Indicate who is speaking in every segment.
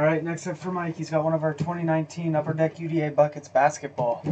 Speaker 1: All right, next up for Mike, he's got one of our 2019 Upper Deck UDA Buckets basketball.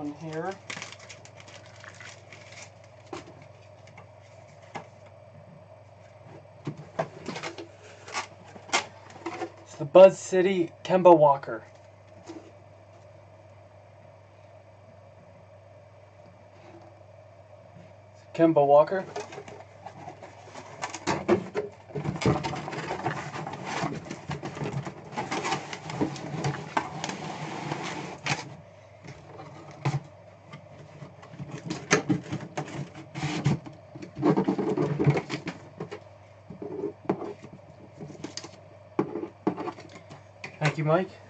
Speaker 1: One here. It's the Buzz City Kemba Walker. Kemba Walker. Thank you, Mike.